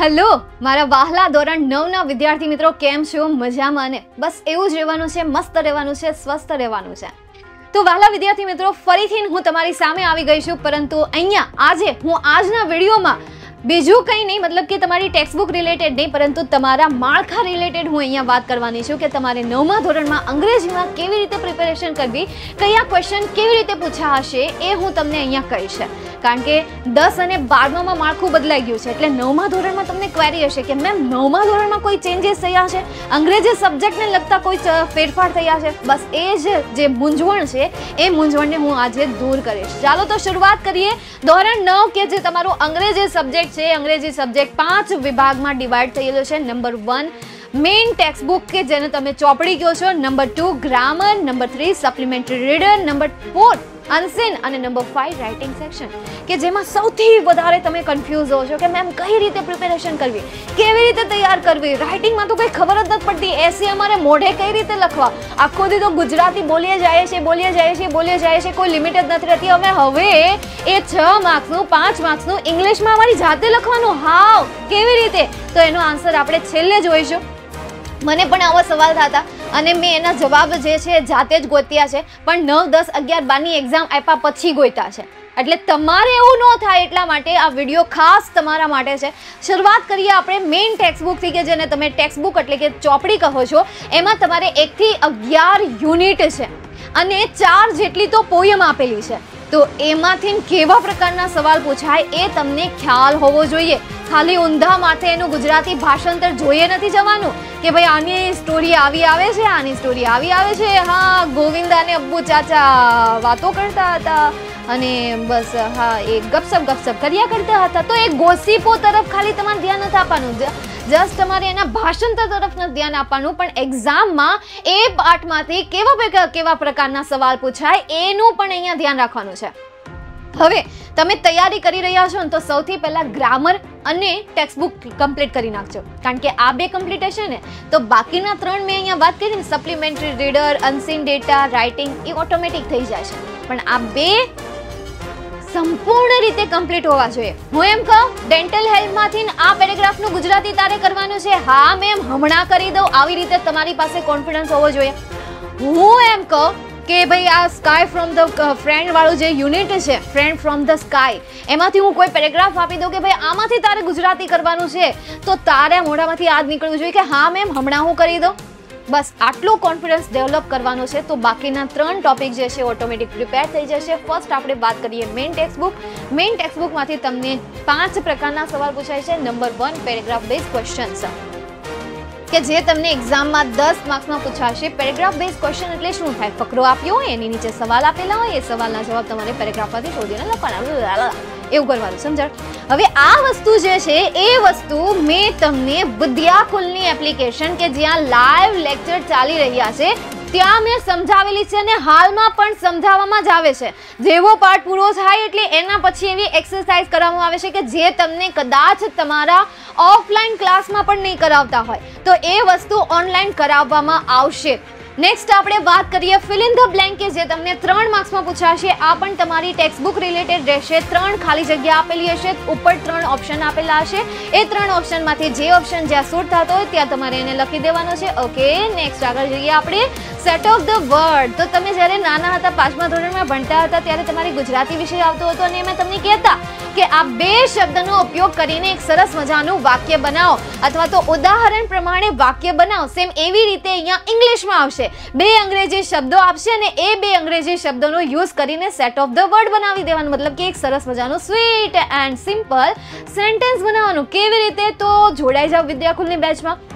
Hello, મારા વહાલા ધોરણ નવના વિદ્યાર્થી મિત્રો, કેમ છો? મજામાં ને? બસ એવું જ રહેવાનું છે, મસ્ત રહેવાનું છે, સ્વસ્થ રહેવાનું છે. તો વહાલા વિદ્યાર્થી મિત્રો, ફરીથી હું તમારી સામે આવી ગઈ છું, પરંતુ અહીંયા આજે હું આજના વિડીયોમાં બીજું કંઈ નહીં, મતલબ કે તમારી ટેક્સ્ટબુક રિલેટેડ નહીં, પરંતુ તમારા માળખા રિલેટેડ હું અહીંયા વાત કરવાની છું કે તમારે નવમા ધોરણમાં અંગ્રેજીમાં કેવી રીતે પ્રિપેરેશન કરવી, કયા ક્વેશ્ચન કેવી રીતે પૂછાશે, એ હું તમને અહીંયા કહીશ. કારણ કે દસ અને બારમામાં માળખું બદલાઈ ગયું છે. એટલે નવમા ધોરણમાં તમને ક્વેરી હશે કે મેમ નવમા ધોરણમાં કોઈ ચેન્જીસ થયા છે? અંગ્રેજી સબ્જેક્ટને લગતા કોઈ ફેરફાર થયા છે? બસ એ જ જે મૂંઝવણ છે, એ મૂંઝવણને હું આજે દૂર કરીશ. ચાલો તો શરૂઆત કરીએ. ધોરણ નવ કે જે તમારું અંગ્રેજી સબ્જેક્ટ છે અંગ્રેજી સબ્જેક્ટ પાંચ વિભાગમાં ડિવાઈડ થયેલો છે. Number one main text book કે જેને તમે ચોપડી કહો છો. Number two grammar number three supplementary reader number four unseen અને નંબર ફાઇવ રાઇટિંગ સેક્શન કે જેમાં સૌથી વધારે તમે કન્ફ્યુઝ હો છો કે મેમ કઈ રીતે પ્રિપેરેશન કરવી, કેવી રીતે તૈયાર કરવી? રાઇટિંગમાં તો કંઈ ખબર જ નથી પડતી. એસી અમારે મોઢે કઈ રીતે લખવા? આખો દી તો ગુજરાતી બોલીએ જાય છે, બોલીએ જાય છે, બોલીએ જાય છે, કોઈ લિમિટ જ નથી રહેતી. અમે હવે એ છ માર્ક્સનું, પાંચ માર્ક્સનું ઇંગ્લિશમાં અમારી જાતે લખવાનું? હાવ કેવી રીતે? તો એનો આન્સર આપણે છેલ્લે જોઈશું. મને પણ આવા સવાલ થતા અને મેં એના જવાબ જે છે જાતે જ ગોત્યા છે. પણ નવ, દસ, અગિયાર બારની એક્ઝામ આપ્યા પછી ગોત્યા છે. એટલે તમારે એવું ન થાય એટલા માટે આ વીડિયો ખાસ તમારા માટે છે. શરૂઆત કરીએ આપણે મેઇન ટેક્સ્ટબુકથી કે જેને તમે ટેક્સ્ટબુક એટલે કે ચોપડી કહો છો, એમાં તમારે એકથી અગિયાર યુનિટ છે. અને ચાર જેટલી તો પોયમ આપેલી છે. તો એમાંથી કેવા પ્રકારના સવાલ પૂછાય એ તમને ખ્યાલ હોવો જોઈએ. ખાલી ઊંધા માથે એનું ગુજરાતી ભાષાંતર જોઈએ નથી જવાનું? કે ભાઈ આની સ્ટોરી આવી આવે છે, આની સ્ટોરી આવી આવે છે? હા, ગોવિંદા અને અબ્બુ ચાચા વાતો કરતા હતા અને બસ, હા, એ ગપસપ ગપસપ કર્યા કરતા હતા. તો એ ગોસીપો તરફ ખાલી તમારે ધ્યાન નથી આપવાનું. જસ્ટ તમારે એના ભાષાંતર તરફ નથી ધ્યાન આપવાનું. પણ એક્ઝામમાં એ પાઠમાંથી કેવા કેવા પ્રકારના સવાલ પૂછાય, એનું પણ અહીંયા ધ્યાન રાખવાનું છે. હવે તમે તૈયારી કરી રહ્યા છો ને તો સૌથી પહેલાં ગ્રામર અને ટેક્સ્ટબુક કમ્પ્લીટ કરી નાખજો. કારણ કે આ બે કમ્પ્લીટ હશે ને તો બાકીના ત્રણ મેં અહીંયા વાત કરી ને supplementary reader unseen data writing એ ઓટોમેટિક થઈ જાય છે પણ આ બે સંપૂર્ણ રીતે કમ્પ્લીટ હોવા જોઈએ. હું એમ કહું ડેન્ટલ હેલ્થમાંથી આ પેરેગ્રાફનું ગુજરાતી તારે કરવાનું છે. હા મેમ હમણાં કરી દઉં. આવી રીતે તમારી પાસે કોન્ફિડન્સ હોવો જોઈએ. હું એમ કહું કે ભાઈ આ સ્કાય ફ્રોમ ધ ફ્રેન્ડ વાળું જે યુનિટ છે ફ્રેન્ડ ફ્રોમ ધ સ્કાય એમાંથી હું કોઈ પેરેગ્રાફ આપી દઉં કે ભાઈ આમાંથી તારે ગુજરાતી કરવાનું છે, તો તારે મોઢામાંથી જ નીકળવું જોઈએ કે હા મેમ હમણાં હું કરી દઉં. બસ, આટલો કોન્ફિડન્સ ડેવલપ કરવાનો છે, તો બાકીના ત્રણ ટોપિક જે છે ઓટોમેટિક પ્રિપેર થઈ જશે. ફર્સ્ટ આપણે વાત કરીએ મેઇન ટેક્સ્ટબુક મેઇન ટેક્સ્ટબુકમાંથી તમને પાંચ પ્રકારના સવાલ પૂછાય છે. Number one paragraph base questions કે જે તમને એક્ઝામમાં દસ માર્ક્સમાં પૂછાશે. પેરેગ્રાફ બેઝ ક્વેશ્ચન એટલે શું થાય? ફકરો આપ્યો હોય, એની નીચે સવાલ આપેલા હોય, એ સવાલના જવાબ તમારે પેરેગ્રાફમાંથી શોધીને લખવાના. એવું કરવાનું, સમજણ? હવે આ વસ્તુ જે છે, એ વસ્તુ મેં તમને વિદ્યાકુલની એપ્લિકેશન કે જ્યાં લાઈવ લેક્ચર ચાલી રહ્યા છે ત્યાં મેં સમજાવેલી છે અને હાલમાં પણ સમજાવવામાં જ આવે છે. જેવો પાઠ પૂરો થાય એટલે એના પછી એવી એક્સરસાઇઝ કરવામાં આવે છે કે જે તમને કદાચ તમારા ઓફલાઈન ક્લાસમાં પણ નહીં કરાવતા હોય. તો એ વસ્તુ ઓનલાઈન કરાવવામાં આવશે. નેક્સ્ટ આપણે વાત કરીએ ફિલ ઇન ધ બ્લેન્ક જે તમને ત્રણ માર્ક્સમાં પૂછાશે. આ પણ તમારી ટેક્સ્ટબુક રિલેટેડ રહેશે. ત્રણ ખાલી જગ્યા આપેલી હશે. ઉપર ત્રણ ઓપ્શન આપેલા હશે. એ ત્રણ ઓપ્શનમાંથી જે ઓપ્શન જ્યાં સૂટ થતો હોય ત્યાં તમારે એને લખી દેવાનો છે. ઓકે નેક્સ્ટ આગળ જઈએ આપણે. સેટ ઓફ ધ વર્ડ તો તમે જ્યારે નાના હતા, પાંચમા ધોરણમાં ભણતા હતા, ત્યારે તમારી ગુજરાતી વિષય આવતો હતો અને એમાં તમને કહેતા કે આ બે શબ્દનો ઉપયોગ કરીને એક સરસ મજાનું વાક્ય બનાવો. અથવા તો ઉદાહરણ પ્રમાણે વાક્ય બનાવો. સેમ એવી રીતે અહીંયા ઇંગ્લિશમાં આવશે. બે અંગ્રેજી શબ્દો આપશે અને એ બે અંગ્રેજી શબ્દોનો યુઝ કરીને સેટ ઓફ ધ વર્ડ બનાવી દેવાનું. મતલબ કે એક સરસ મજાનું સ્વીટ એન્ડ સિમ્પલ સેન્ટેન્સ બનાવવાનું. કેવી રીતે? તો જોડાઈ જાવ વિદ્યાકુલની બેચમાં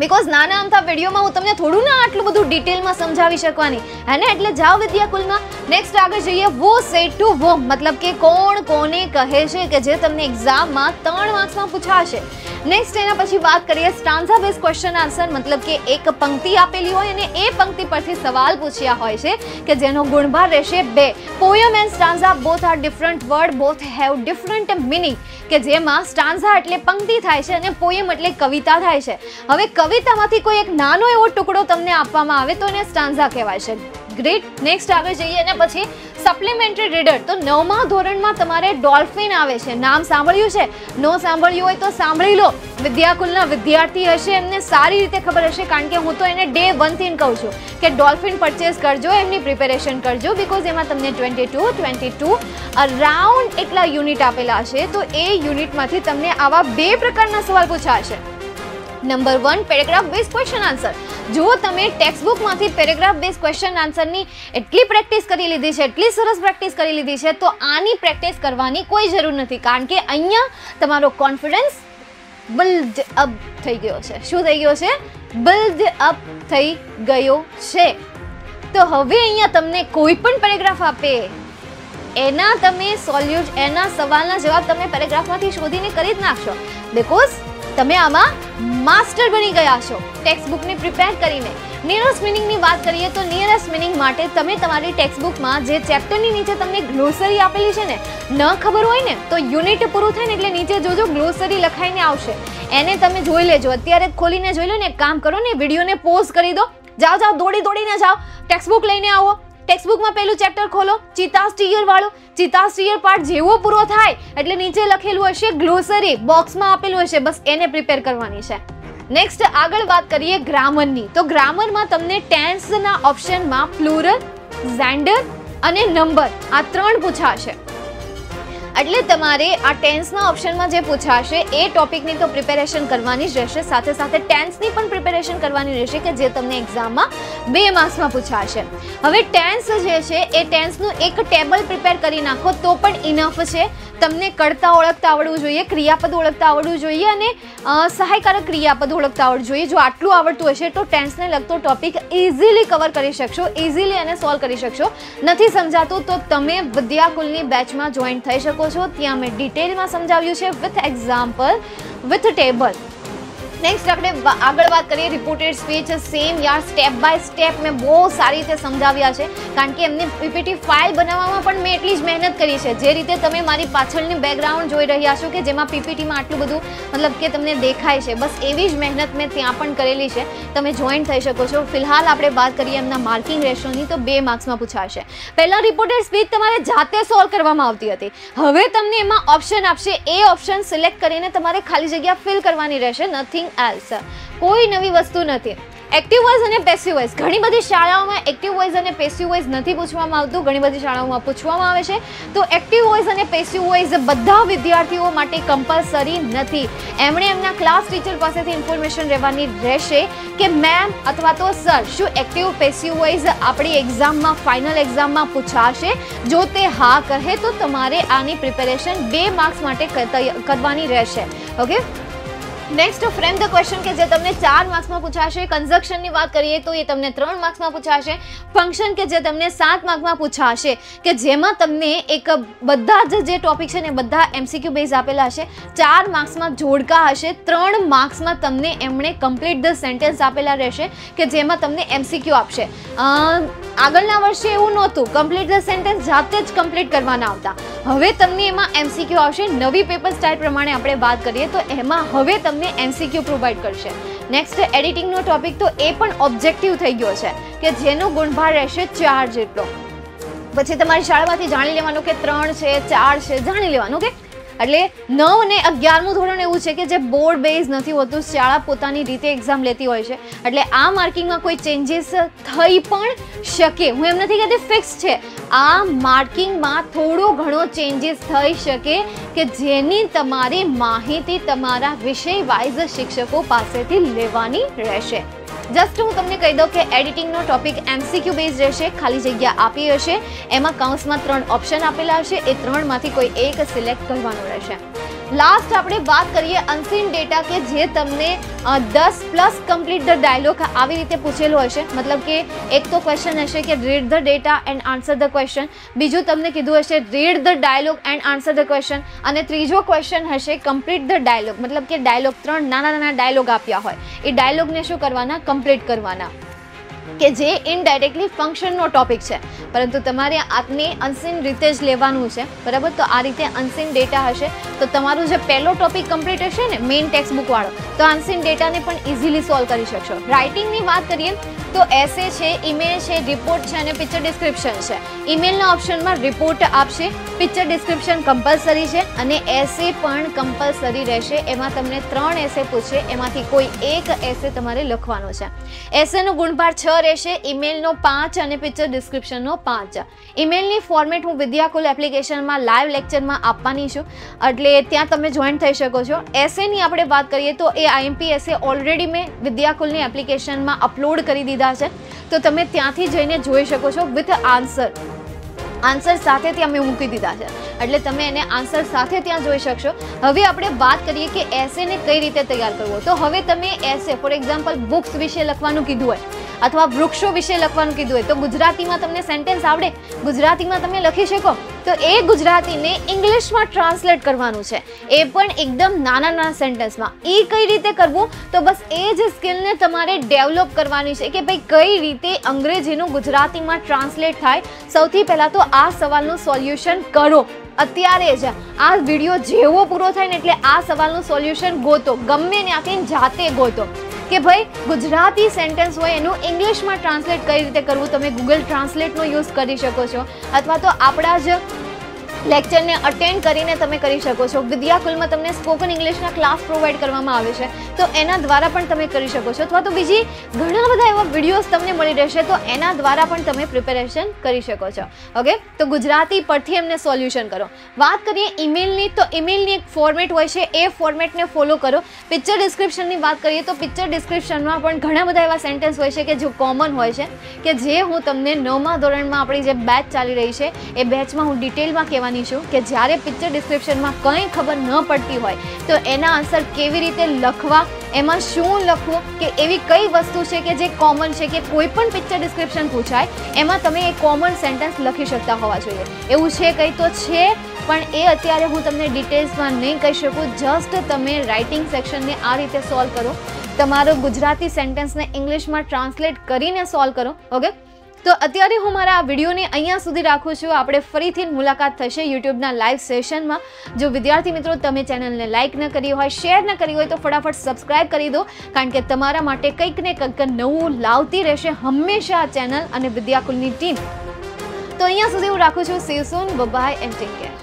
બિકોઝ નાના અમથા વિડીયોમાં હું તમને થોડું ના આટલું બધું ડિટેલમાં સમજાવી શકવાની. હે ને એટલે જાઓ વિદ્યાકુલમાં. નેક્સ્ટ આગળ જઈએ. વો સેટ ટુ વો મતલબ કે કોણ કોને કહે છે કે જે તમને એક્ઝામમાં ત્રણ માર્ક્સમાં પૂછાશે. નેક્સ્ટ એના પછી વાત કરીએ સ્ટાન્ઝા બેઝ ક્વેશ્ચન આન્સર મતલબ કે એક પંક્તિ આપેલી હોય અને એ પંક્તિ પરથી સવાલ પૂછ્યા હોય છે કે જેનો ગુણભાર રહેશે બે. Poem and stanza both are different word both have different meaning કે જેમાં સ્ટાન્ઝા એટલે પંક્તિ થાય છે અને પોયમ એટલે કવિતા થાય છે. હવે કવિતામાંથી કોઈ એક નાનો એવો ટુકડો તમને આપવામાં આવે તો એને સ્ટાન્ઝા કહેવાય છે. ગ્રેટ નેક્સ્ટ આગળ જઈએ અને પછી સપ્લિમેન્ટરી રીડર તો નવમા ધોરણમાં તમારે ડોલ્ફિન આવે છે. નામ સાંભળ્યું છે? ન સાંભળ્યું હોય તો સાંભળી લો. વિદ્યાકુલના વિદ્યાર્થી હશે, એમને સારી રીતે ખબર હશે, કારણ કે હું તો એને ડે વનથી કહું છું કે ડોલ્ફિન પરચેસ કરજો, એમની પ્રિપેરેશન કરજો બિકોઝ એમાં તમને twenty two twenty two around એટલા યુનિટ આપેલા છે. તો એ યુનિટમાંથી તમને આવા બે પ્રકારના સવાલ પૂછાશે. Number one paragraph base question answer જો તમે ટેક્સ્ટ બુકમાંથી પેરેગ્રાફ બેઝ ક્વેશ્ચન આન્સરની એટલી પ્રેક્ટિસ કરી લીધી છે, એટલી સરસ પ્રેક્ટિસ કરી લીધી છે, તો આની પ્રેક્ટિસ કરવાની કોઈ જરૂર નથી. કારણ કે અહીંયા તમારો કોન્ફિડન્સ બિલ્ડ અપ થઈ ગયો છે. શું થઈ ગયો છે? બિલ્ડ અપ થઈ ગયો છે. તો હવે અહીંયા તમને કોઈ પણ પેરેગ્રાફ આપે. એના તમે સોલ્યુટ એના સવાલના જવાબ તમે પેરેગ્રાફમાંથી શોધીને કરી જ નાખશો. બિકોઝ તમે આમાં માસ્ટર બની ગયા છો. ટેક્સ્ટ બુકને પ્રિપેર કરીને. નિયરેસ્ટ મિનિંગની વાત કરીએ તો નિયરેસ્ટ મિનિંગ માટે તમે તમારી ટેક્સ્ટ બુકમાં જે ચેપ્ટરની નીચે તમને ગ્લોસરી આપેલી છે ને, ન ખબર હોય ને, તો યુનિટ પૂરું થાય ને એટલે નીચે જોજો ગ્લોસરી લખાઈને આવશે. એને તમે જોઈ લેજો. અત્યારે ખોલીને જોઈ લો ને કામ કરો ને, વિડીયોને પોઝ કરી દો. જાઓ જાઓ, દોડી, દોડીને જાઓ. ટેક્સ્ટ બુક લઈને આવો. ટેક્સ્ટબુકમાં પહેલું ચેપ્ટર ખોલો. ચિતાસ ટીયર વાળો. ચિતાસ ટીયર પાર્ટ જેવો પૂરો થાય એટલે નીચે લખેલું હશે ગ્લોસરી. બોક્સમાં આપેલું હશે. બસ એને પ્રિપેર કરવાની છે. નેક્સ્ટ આગળ વાત કરીએ ગ્રામરની. તો ગ્રામરમાં તમને ટેન્સના ઓપ્શનમાં પ્લુરલ, ઝેન્ડર અને નંબર આ ત્રણ પૂછાશે. એટલે તમારે આ ટેન્સના ઓપ્શનમાં જે પૂછાશે, એ ટોપિકની તો પ્રિપેરેશન કરવાની જ રહેશે. સાથે સાથે ટેન્સની પણ પ્રિપેરેશન કરવાની રહેશે કે જે તમને એક્ઝામમાં બે માર્ક્સમાં પૂછાશે. હવે ટેન્સ જે છે, એ ટેન્સનું એક ટેબલ પ્રિપેર કરી નાખો તો પણ ઇનફ છે. તમને કરતા ઓળખતા આવડવું જોઈએ, ક્રિયાપદ ઓળખતા આવડવું જોઈએ અને સહાયકારક ક્રિયાપદ ઓળખતા આવડવું જોઈએ. જો આટલું આવડતું હશે તો ટેન્સને લગતો ટોપિક ઇઝીલી કવર કરી શકશો ઇઝીલી એને સોલ્વ કરી શકશો. નથી સમજાતું તો તમે વિદ્યાકુલની બેચમાં જોઈન થઈ શકો. છો. ત્યાં મેં ડિટેલમાં સમજાવ્યું છે with example with table next આપણે આગળ વાત કરીએ રિપોર્ટેડ સ્પીચ સેમ યાર સ્ટેપ બાય સ્ટેપ મેં બહુ સારી રીતે સમજાવ્યા છે. કારણ કે એમની પીપીટી ફાઇલ બનાવવામાં પણ મેં એટલી જ મહેનત કરી છે. જે રીતે તમે મારી પાછળની બેકગ્રાઉન્ડ જોઈ રહ્યા છો કે જેમાં પીપીટીમાં આટલું બધું મતલબ કે તમને દેખાય છે. બસ એવી જ મહેનત મેં ત્યાં પણ કરેલી છે. તમે જોઈન થઈ શકો છો. ફિલહાલ આપણે વાત કરીએ એમના માર્કિંગ રેશિયોની તો બે માર્ક્સમાં પૂછાશે. પહેલાં રિપોર્ટેડ સ્પીચ તમારે જાતે સોલ્વ કરવામાં આવતી હતી. હવે તમને એમાં ઓપ્શન આપશે. એ ઓપ્શન સિલેક્ટ કરીને તમારે ખાલી જગ્યા ફિલ કરવાની રહેશે. નથિંગ એલ્સ કોઈ નવી વસ્તુ નથી. એક્ટિવ વોઇસ અને પેસિવ વોઇસ ઘણી બધી શાળાઓમાં એક્ટિવ વોઇસ અને પેસિવ વોઇસ નથી પૂછવામાં આવતું. ઘણી બધી શાળાઓમાં પૂછવામાં આવે છે. તો એક્ટિવ વોઇસ અને પેસિવ વોઇસ બધા વિદ્યાર્થીઓ માટે કમ્પલસરી નથી. એમણે એમના ક્લાસ ટીચર પાસેથી ઇન્ફોર્મેશન રહેવાની રહેશે કે મેમ અથવા તો સર શું એક્ટિવ પેસિવ વોઇસ આપણી એક્ઝામમાં ફાઇનલ એક્ઝામમાં પૂછાશે? જો તે હા કહે તો તમારે આની પ્રિપેરેશન બે માર્ક્સ માટે કરવાની રહેશે. Okay next frame the question કે જે તમને ચાર માર્ક્સમાં પૂછાશે કન્ઝક્શનની વાત કરીએ તો એ તમને ત્રણ માર્ક્સમાં પૂછાશે ફંક્શન કે જે તમને સાત માર્કમાં પૂછાશે, કે જેમાં તમને એક બધા જ જે ટોપિક છે ને બધા એમસીક્યુ બેઝ આપેલા હશે, ચાર માર્ક્સમાં જોડકા હશે, ત્રણ માર્ક્સમાં તમને એમણે કમ્પ્લીટ ધ સેન્ટેન્સ આપેલા રહેશે, કે જેમાં તમને એમસીક્યુ આપશે. આગળના વર્ષે એવું નહોતું કમ્પ્લીટ ધ સેન્ટેન્સ જાતે જ કમ્પ્લીટ કરવાના આવતા. હવે તમને એમાં એમસીક્યુ આવશે, નવી પેપર સ્ટાઇલ પ્રમાણે આપણે વાત કરીએ તો એમાં હવે તમને તમને એમસીક્યુ પ્રોવાઈડ કરશે. નેક્સ્ટ એડિટિંગનો ટોપિક તો એ પણ ઓબ્જેક્ટિવ થઈ ગયો છે કે જેનો ગુણભાર રહેશે ચાર જેટલો. પછી તમારી શાળામાંથી જાણી લેવાનું કે ત્રણ છે, ચાર છે, જાણી લેવાનું કે એટલે નવ અને અગિયારમું ધોરણ એવું છે કે જે બોર્ડ બેઝ નથી હોતું, શાળા પોતાની રીતે એક્ઝામ લેતી હોય છે. એટલે આ માર્કિંગમાં કોઈ ચેન્જીસ થઈ પણ શકે. હું એમ નથી કહેતી ફિક્સ છે. આ માર્કિંગમાં થોડો ઘણો ચેન્જીસ થઈ શકે કે જેની તમારી માહિતી તમારા વિષય વાઇઝ શિક્ષકો પાસેથી લેવાની રહેશે. જસ્ટ હું તમને કહી દઉં કે એડિટિંગનો ટોપિક એમસીક્યુ બેઝ રહેશે, ખાલી જગ્યા આપી હશે. એમાં કાઉન્સમાં ત્રણ ઓપ્શન આપેલા હશે, એ ત્રણમાંથી કોઈ એક સિલેક્ટ કરવાનો રહેશે. લાસ્ટ આપણે વાત કરીએ અનસીન ડેટા કે જે તમને દસ પ્લસ કમ્પ્લીટ ધ ડાયલોગ આવી રીતે પૂછેલો હશે મતલબ કે એક તો ક્વેશ્ચન હશે કે read the data and answer the question બીજું તમને કીધું હશે read the dialogue and answer the question અને ત્રીજો ક્વેશ્ચન હશે કમ્પ્લીટ ધ ડાયલોગ મતલબ કે ડાયલોગ ત્રણ નાના નાના ડાયલોગ આપ્યા હોય. એ ડાયલોગને શું કરવાના? કમ્પ્લીટ કરવાના. કે જે ઇનડાયરેક્ટલી ફંક્શનનો ટોપિક છે. પરંતુ તમારે આપને અનસીન રીતે જ લેવાનું છે. બરાબર? તો આ રીતે અનસીન ડેટા હશે. તો તમારું જે પહેલો ટોપિક કમ્પ્લીટ હશે ને મેઇન ટેક્સ્ટ બુક તો અનસીન ડેટાને પણ ઇઝીલી સોલ્વ કરી શકશો. રાઇટિંગની વાત કરીએ, તો એસે છે ઈમેલ છે રિપોર્ટ છે અને પિક્ચર ડિસ્ક્રિપ્શન છે. ઈમેલના ઓપ્શનમાં રિપોર્ટ આપશે પિક્ચર ડિસ્ક્રિપ્શન કમ્પલસરી છે અને એસે પણ કમ્પલસરી રહેશે. એમાં તમને ત્રણ એસે પૂછે, એમાંથી કોઈ એક એસે તમારે લખવાનો છે. એસેનો ગુણભાર છ રહેશે ઈમેલનો પાંચ અને પિક્ચર ડિસ્ક્રિપ્શનનો પાંચ. ઈમેલની ફોર્મેટ હું વિદ્યાકુલ એપ્લિકેશનમાં લાઈવ લેક્ચરમાં આપવાની છું. એટલે ત્યાં તમે જોઈન થઈ શકો છો. એસેની આપણે વાત કરીએ તો એ આઈએમપી એસે ઓલરેડી મેં વિદ્યાકુલની એપ્લિકેશનમાં અપલોડ કરી દીધા છે. તો તમે ત્યાંથી જઈને જોઈ શકો છો વિથ આન્સર આન્સર સાથે ત્યાં મેં મૂકી દીધા છે. એટલે તમે એને આન્સર સાથે ત્યાં જોઈ શકશો. હવે આપણે વાત કરીએ કે એસેને કઈ રીતે તૈયાર કરવો. તો હવે તમે એસે ફોર એક્ઝામ્પલ બુક્સ વિશે લખવાનું કીધું હોય. અથવા વૃક્ષો વિશે લખવાનું કીધું હોય તો ગુજરાતીમાં તમને સેન્ટેન્સ આવડે. ગુજરાતીમાં તમે લખી શકો. તો એ ગુજરાતીને ઇંગ્લિશમાં ટ્રાન્સલેટ કરવાનું છે. એ પણ એકદમ નાના નાના સેન્ટેન્સમાં એ કઈ રીતે કરવું? તો બસ એ જ સ્કિલને તમારે ડેવલપ કરવાની છે કે ભાઈ કઈ રીતે અંગ્રેજીનું ગુજરાતીમાં ટ્રાન્સલેટ થાય. સૌથી પહેલાં તો આ સવાલનું સોલ્યુશન કરો. અત્યારે જ. આ વીડિયો જેવો પૂરો થાય ને એટલે આ સવાલનું સોલ્યુશન ગોતો. ગમે ત્યાંથી જાતે ગોતો. કે ભાઈ ગુજરાતી સેન્ટેન્સ હોય એનું ઇંગ્લિશમાં ટ્રાન્સલેટ કઈ રીતે કરવું? તમે ગૂગલ ટ્રાન્સલેટનો યુઝ કરી શકો છો. અથવા તો આપણા જ લેક્ચરને અટેન્ડ કરીને તમે કરી શકો છો. વિદ્યાકુલમાં તમને સ્પોકન ઇંગ્લિશના ક્લાસ પ્રોવાઈડ કરવામાં આવે છે. તો એના દ્વારા પણ તમે કરી શકો છો. અથવા તો બીજી ઘણા બધા એવા વિડીયોઝ તમને મળી રહેશે. તો એના દ્વારા પણ તમે પ્રિપેરેશન કરી શકો છો. ઓકે તો ગુજરાતી પરથી એમને સોલ્યુશન કરો. વાત કરીએ ઈમેલની તો ઈમેલની એક ફોર્મેટ હોય છે. એ ફોર્મેટને ફોલો કરો. પિક્ચર ડિસ્ક્રિપ્શનની વાત કરીએ તો પિક્ચર ડિસ્ક્રિપ્શનમાં પણ ઘણા બધા એવા સેન્ટેન્સ હોય છે કે જે કોમન હોય છે, કે જે હું તમને નવમા ધોરણમાં આપણી જે બેચ ચાલી રહી છે, એ બેચમાં હું ડિટેલમાં કહેવાની છું કે જ્યારે પિક્ચર ડિસ્ક્રિપ્શનમાં કંઈ ખબર ન પડતી હોય, તો એના આન્સર કેવી રીતે લખવા, એમાં શું લખવું, કે એવી કઈ વસ્તુ છે કે જે કોમન છે કે કોઈ પણ પિક્ચર ડિસ્ક્રિપ્શન પૂછાય, એમાં તમે એ કોમન સેન્ટેન્સ લખી શકતા હોવા જોઈએ. એવું છે કંઈ તો છે, પણ એ અત્યારે હું તમને ડિટેલ્સમાં નહીં કહી શકું. જસ્ટ તમે રાઇટિંગ સેક્શનને આ રીતે સોલ્વ કરો. તમારો ગુજરાતી સેન્ટેન્સને ઇંગ્લિશમાં ટ્રાન્સલેટ કરીને સોલ્વ કરો. ઓકે તો અત્યારે હું મારા આ વિડીયોને અહીંયા સુધી રાખું છું. આપણે ફરીથી મુલાકાત થશે યુટ્યુબના લાઈવ સેશનમાં. જો વિદ્યાર્થી મિત્રો, તમે ચેનલને લાઇક ન કરી હોય, શેર ન કરી હોય, તો ફટાફટ સબસ્ક્રાઇબ કરી દો. કારણ કે તમારા માટે કંઈક ને કંઈક નવું લાવતી રહેશે હંમેશા આ ચેનલ અને વિદ્યાકુલની ટીમ. તો અહીંયા સુધી હું રાખું છું. See soon bye and take care